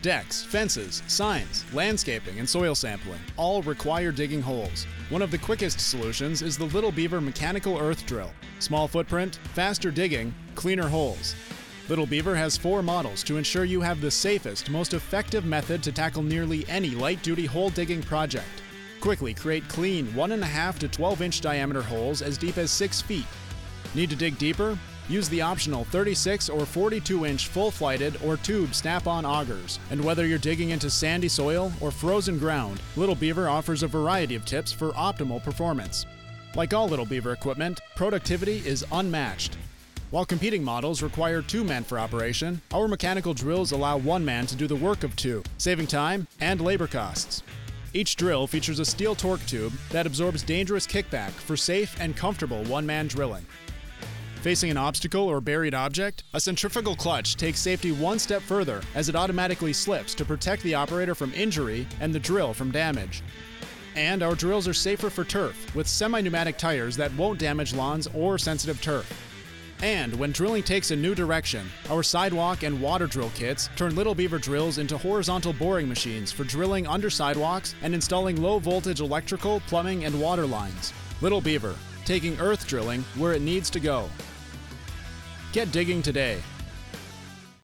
Decks, fences, signs, landscaping, and soil sampling all require digging holes. One of the quickest solutions is the Little Beaver mechanical earth drill. Small footprint, faster digging, cleaner holes. Little Beaver has four models to ensure you have the safest, most effective method to tackle nearly any light duty hole digging project. Quickly create clean 1.5 to 12 inch diameter holes as deep as 6 feet. Need to dig deeper? Use the optional 36 or 42 inch full flighted or tube snap on augers. And whether you're digging into sandy soil or frozen ground, Little Beaver offers a variety of tips for optimal performance. Like all Little Beaver equipment, productivity is unmatched. While competing models require two men for operation, our mechanical drills allow one man to do the work of two, saving time and labor costs. Each drill features a steel torque tube that absorbs dangerous kickback for safe and comfortable one man drilling. Facing an obstacle or buried object, a centrifugal clutch takes safety one step further as it automatically slips to protect the operator from injury and the drill from damage. And our drills are safer for turf with semi pneumatic tires that won't damage lawns or sensitive turf. And when drilling takes a new direction, our sidewalk and water drill kits turn Little Beaver drills into horizontal boring machines for drilling under sidewalks and installing low voltage electrical, plumbing, and water lines. Little Beaver, taking earth drilling where it needs to go. Get digging today